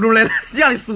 出来了，让你输。